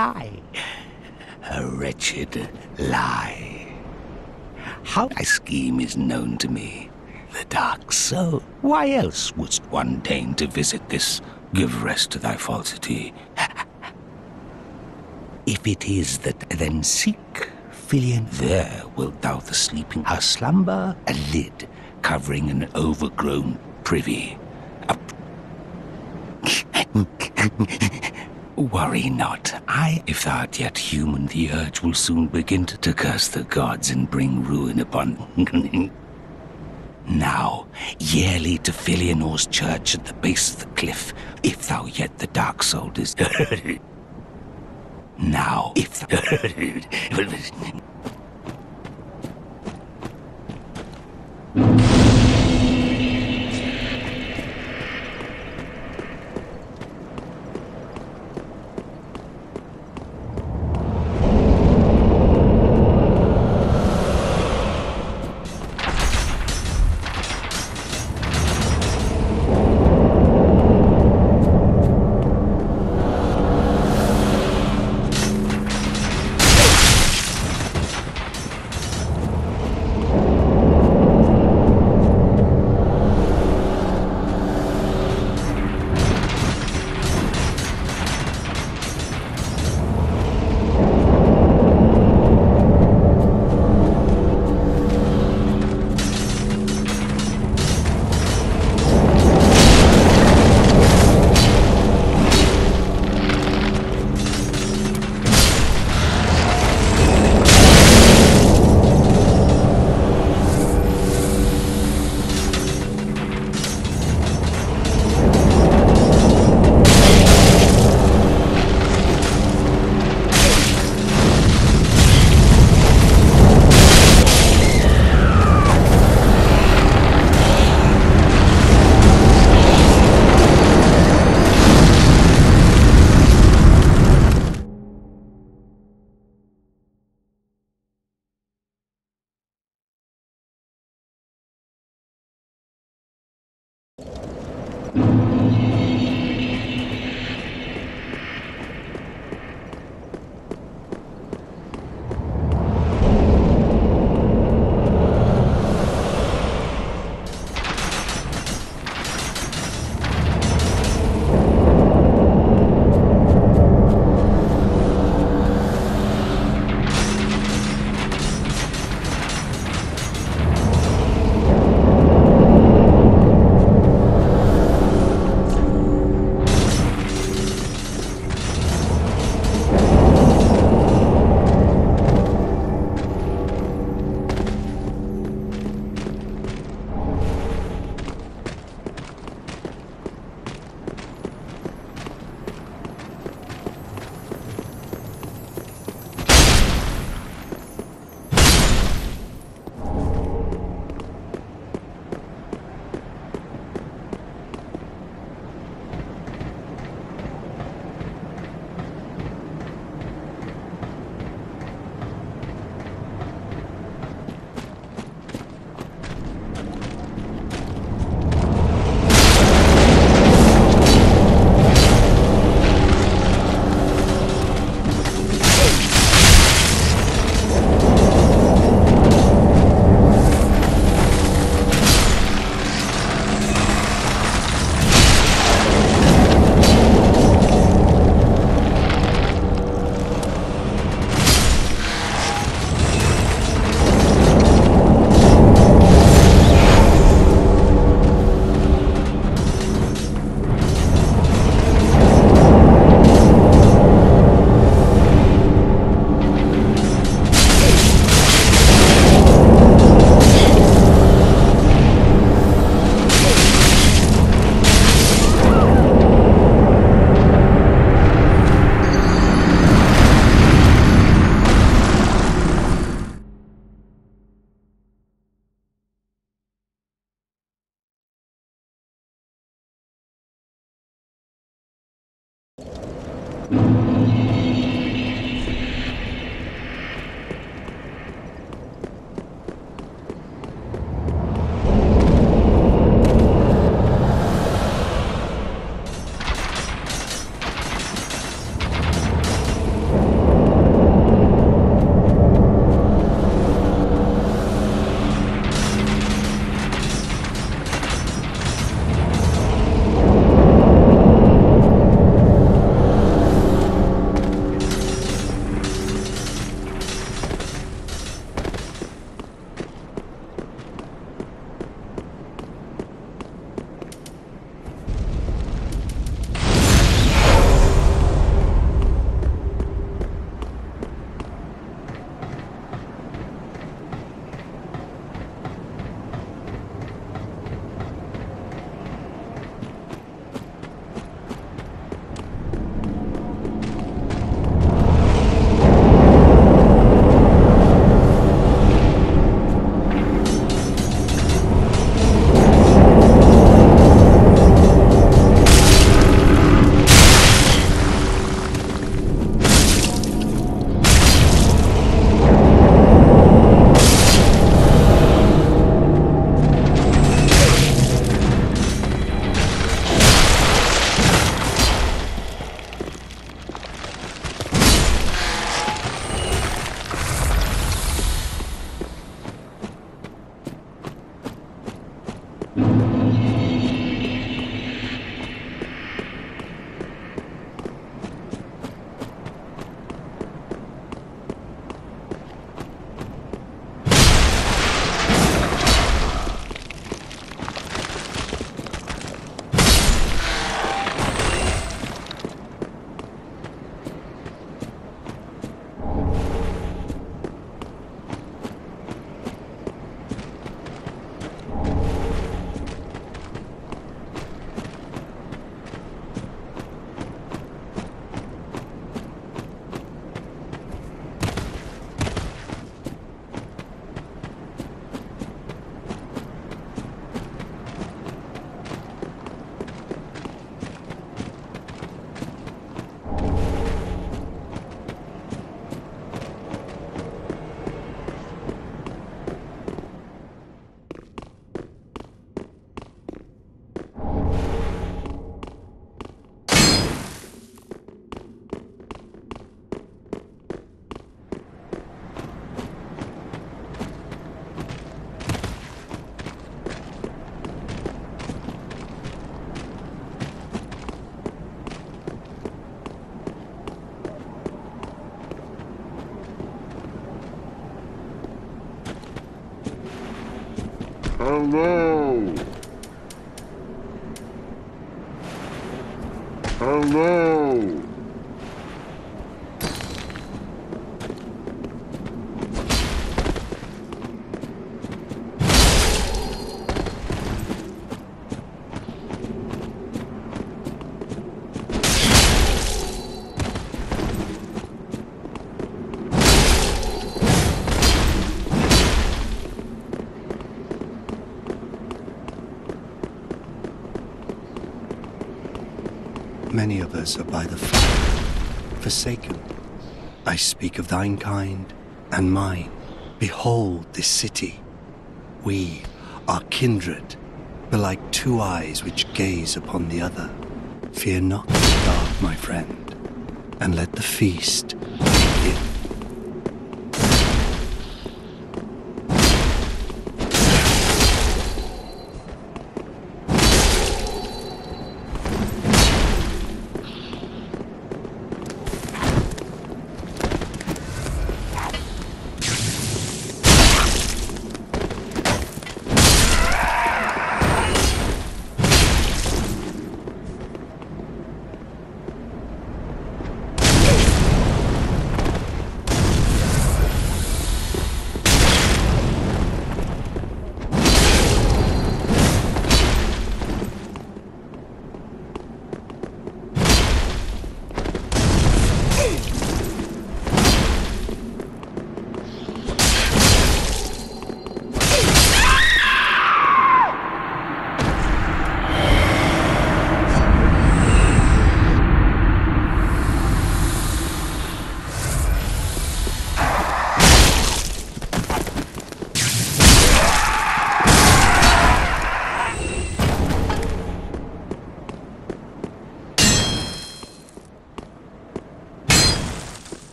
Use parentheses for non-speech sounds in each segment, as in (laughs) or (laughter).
lie. A wretched lie. How thy scheme is known to me. The dark soul. Why else wouldst one deign to visit this? Give rest to thy falsity. If it is that, then seek, Filion. There wilt thou the sleeping house slumber, a lid covering an overgrown privy. (laughs) Worry not. I, if thou art yet human, the urge will soon begin to, curse the gods and bring ruin upon. (laughs) now, yearly to Filianore's church at the base of the cliff, if thou yet the dark soul is. (laughs) now, if. (laughs) Hello. Hello. Us are by the fire, forsaken. I speak of thine kind and mine. Behold this city. We are kindred, but like two eyes which gaze upon the other. Fear not the dark, my friend, and let the feast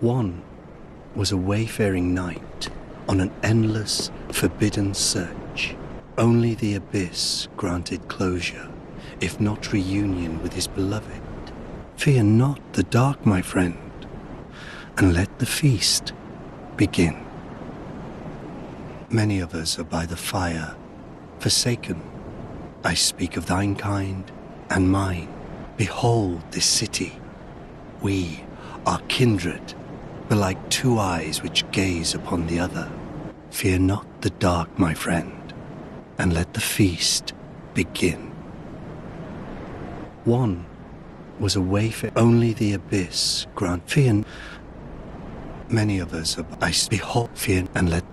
One was a wayfaring knight on an endless, forbidden search. Only the abyss granted closure, if not reunion with his beloved. Fear not the dark, my friend, and let the feast begin. Many of us are by the fire, forsaken. I speak of thine kind and mine. Behold this city. We are kindred, but like two eyes which gaze upon the other. Fear not the dark, my friend, and let the feast begin. One was a wayfarer, only the abyss grant fear. Many of us are, I behold, fear, and let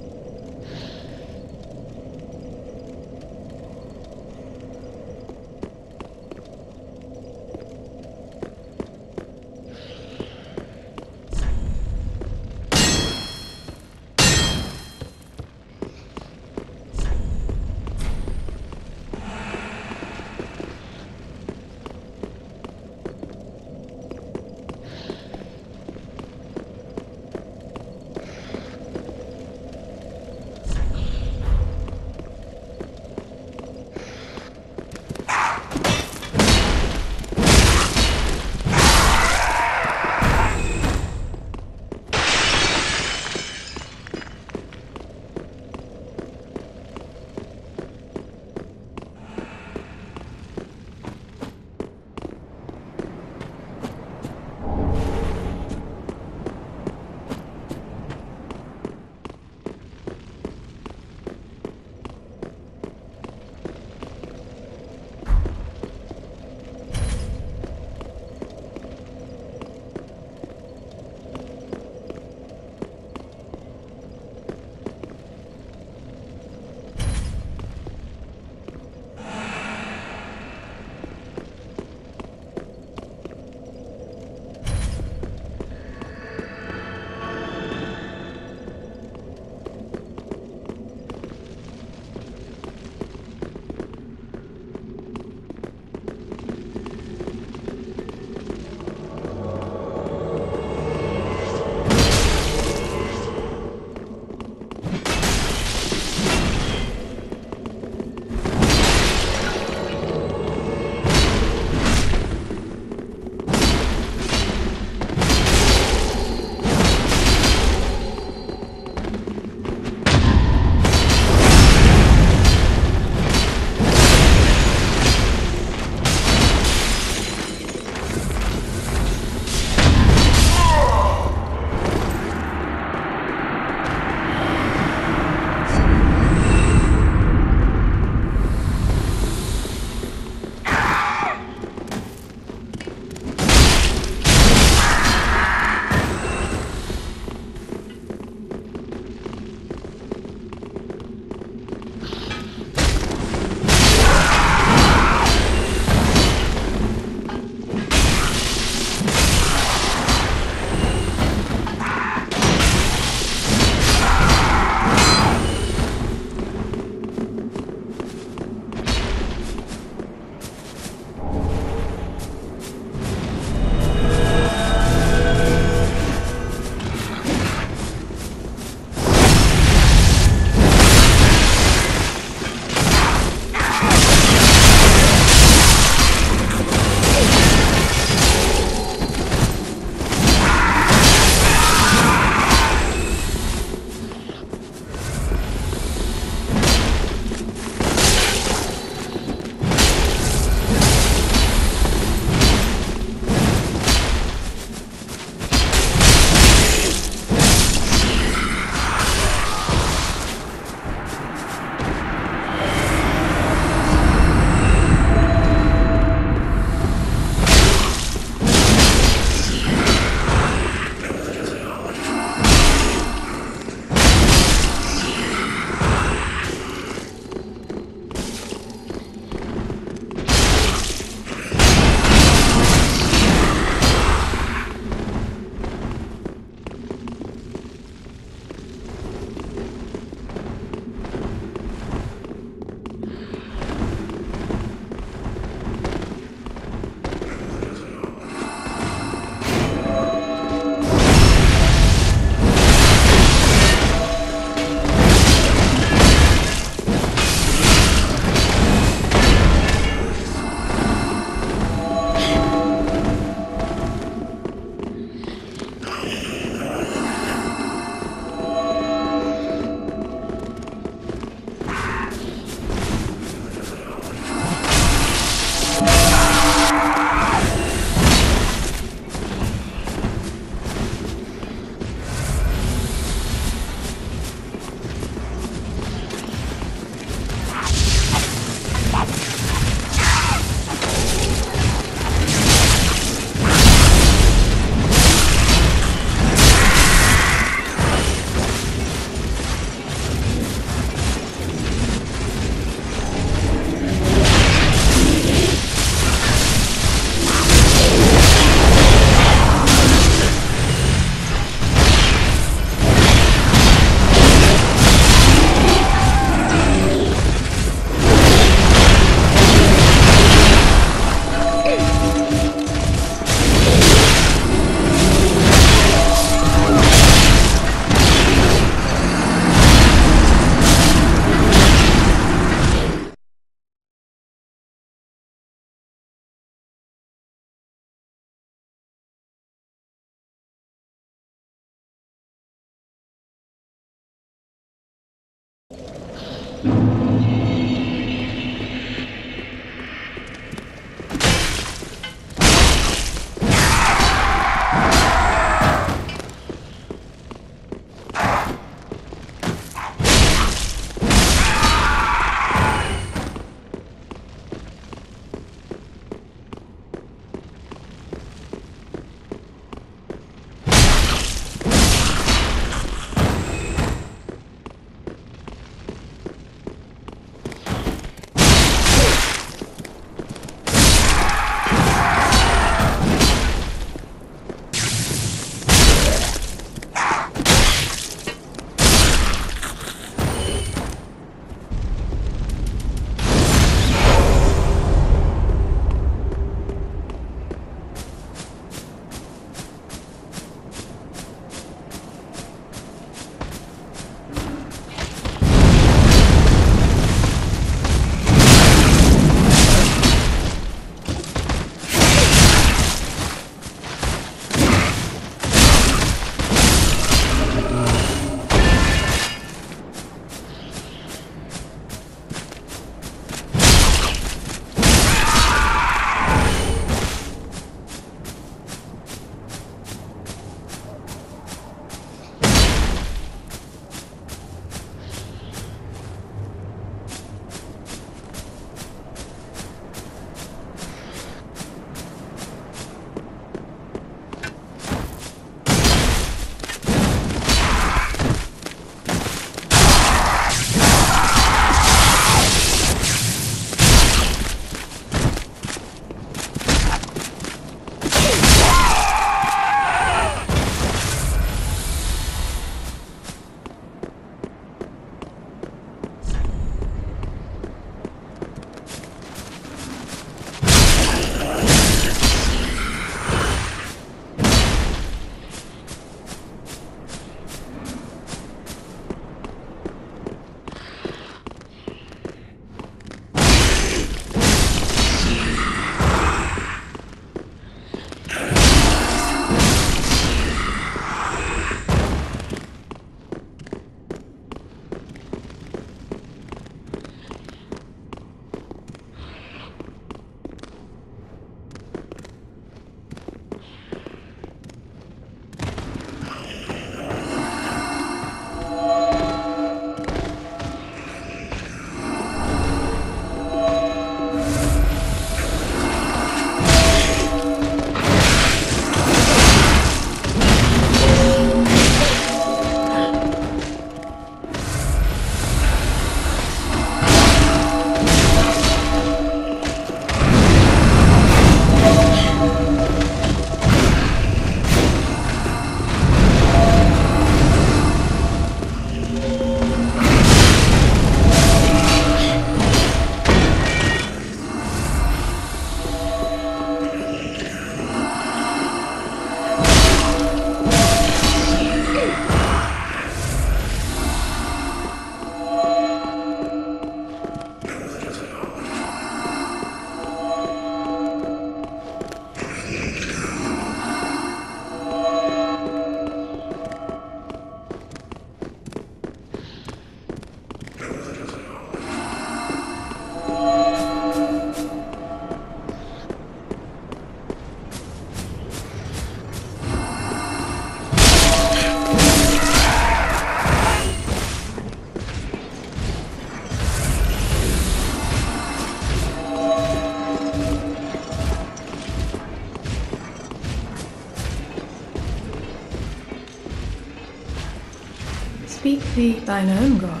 Thee thine own god.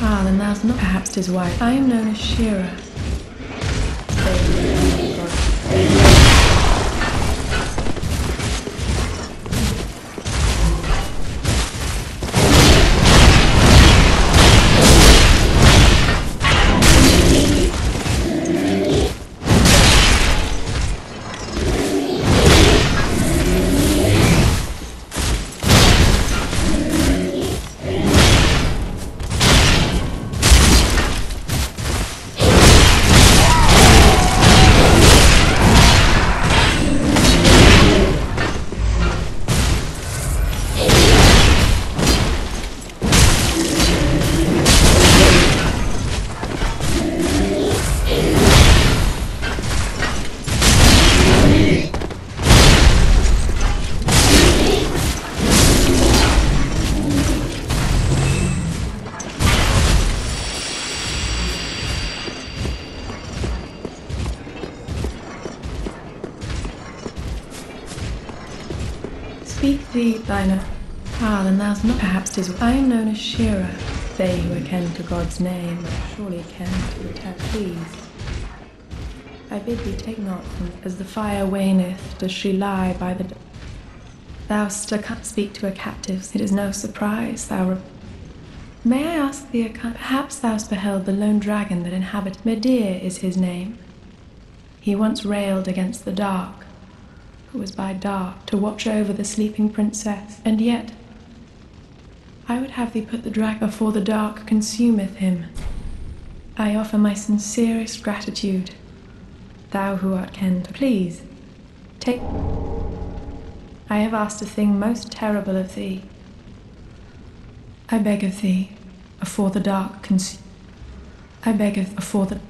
Ah, then thou'st not perhaps his wife. I am known as Shira. Speak thee thine. Ah, thou's not perhaps tis I am known as Shira. They who are ken to God's name surely ken to it attack please. I bid thee take not from as the fire waneth, does she lie by the Thou can't speak to her captives. It is no surprise thou May I ask thee perhaps thou'st beheld the lone dragon that inhabit Midir is his name. He once railed against the dark, was by dark to watch over the sleeping princess, and yet I would have thee put the dragon before the dark consumeth him. I offer my sincerest gratitude. Thou who art ken to please, take. I have asked a thing most terrible of thee. I beg of thee, afore the dark consume. I beg of afore the.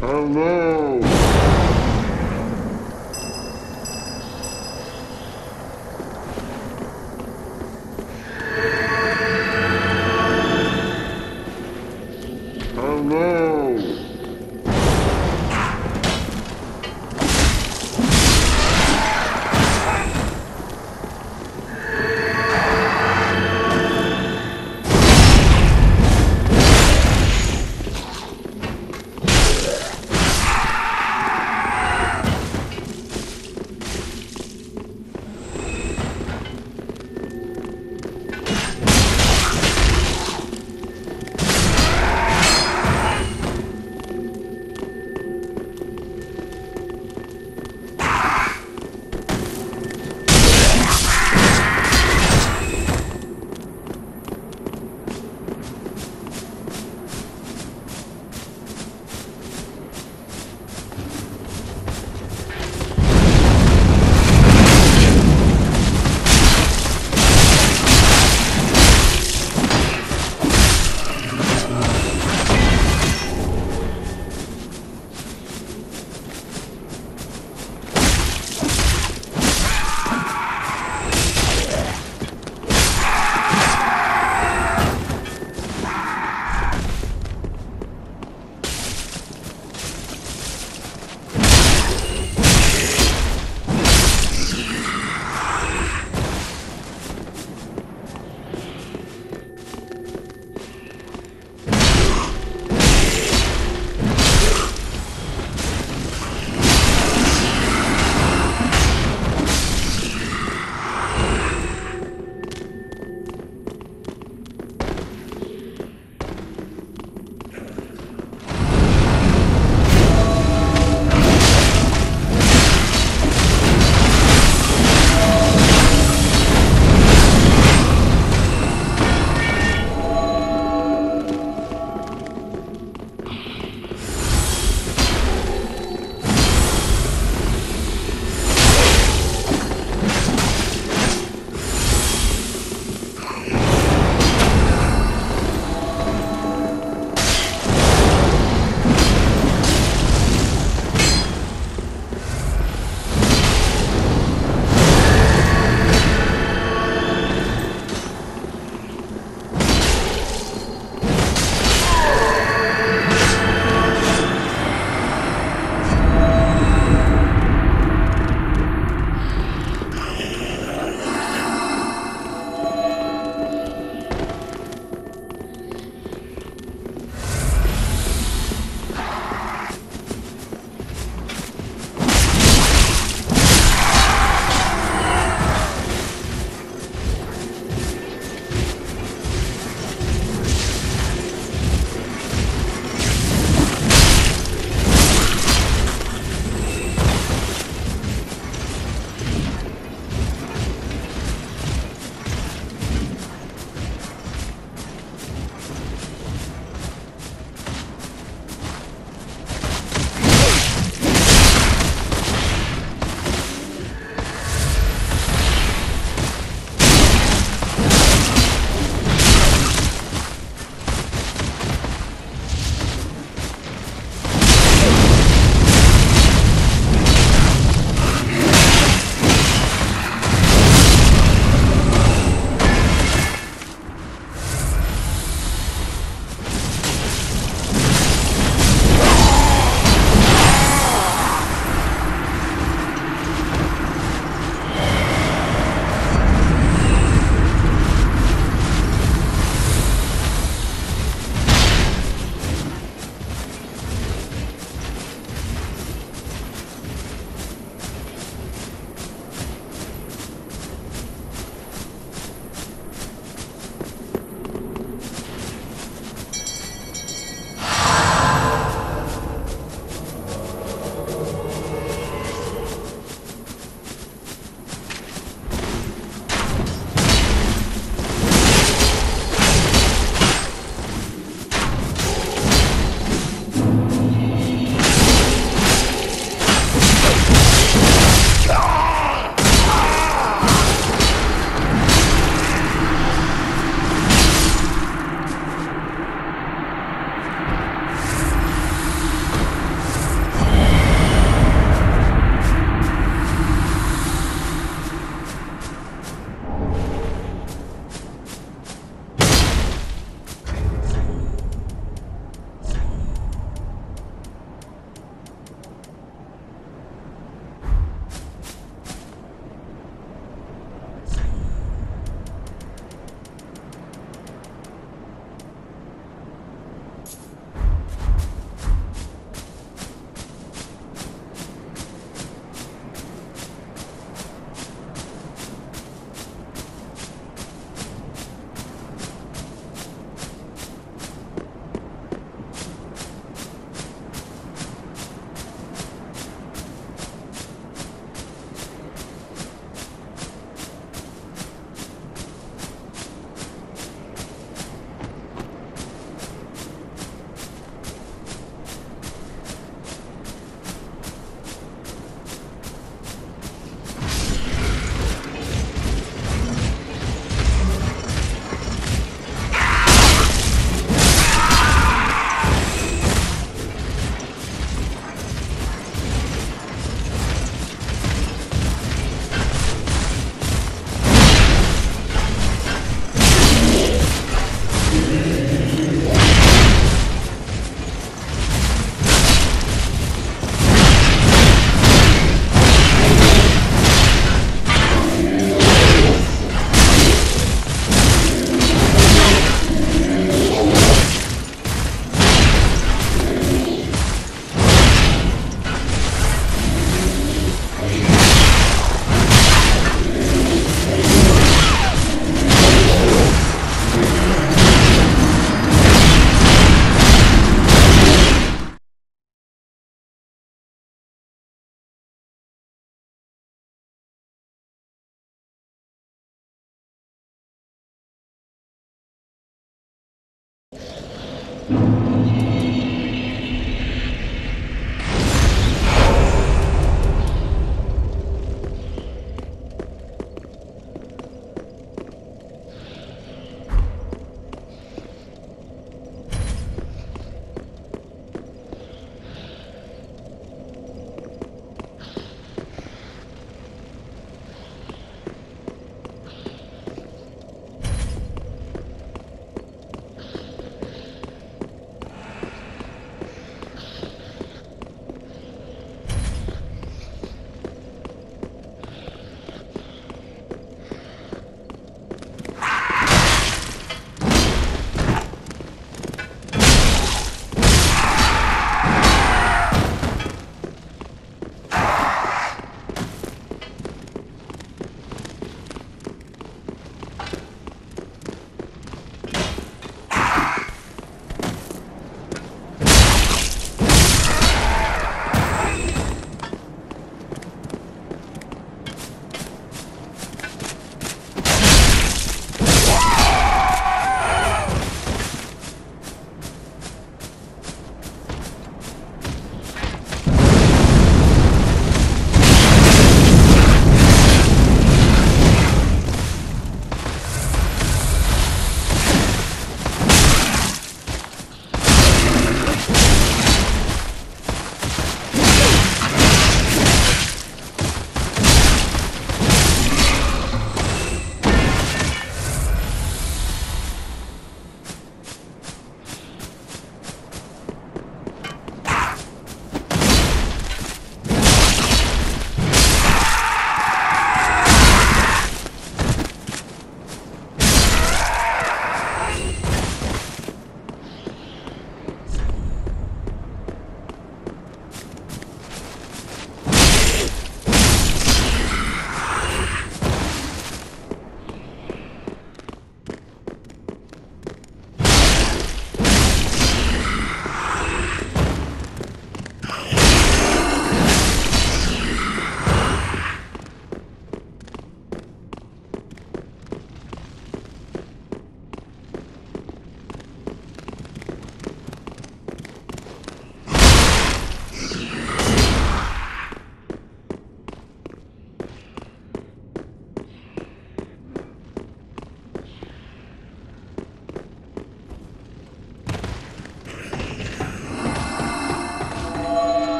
Oh no!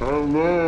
Oh no!